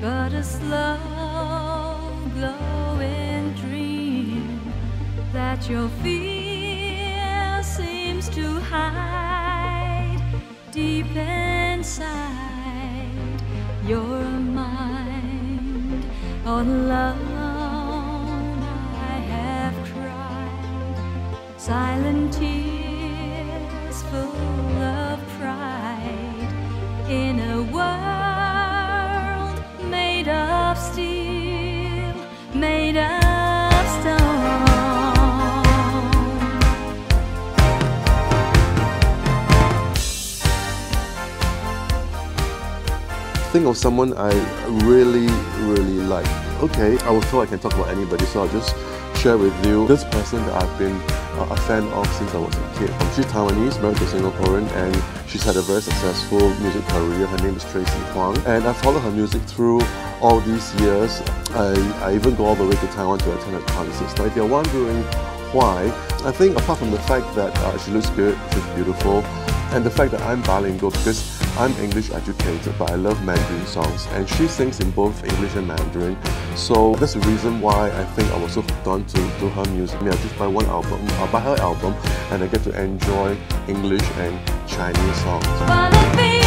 but a slow glowing dream that your fear seems to hide deep inside your mind. Alone I have cried silent tears think of someone I really, really like. Okay, I was told I can talk about anybody, so I'll just share with you this person that I've been uh, a fan of since I was a kid. Um, she's Taiwanese, married to a Singaporean, and she's had a very successful music career. Her name is Tracy Huang, and I followed her music through all these years. I, I even go all the way to Taiwan to attend her concerts. Now, if you're wondering why, I think apart from the fact that uh, she looks good, she's beautiful, and the fact that I'm bilingual because I'm English educated, but I love Mandarin songs, and she sings in both English and Mandarin. So that's the reason why I think I was so hooked on to, to her music. I, mean, I just buy one album, I buy her album, and I get to enjoy English and Chinese songs.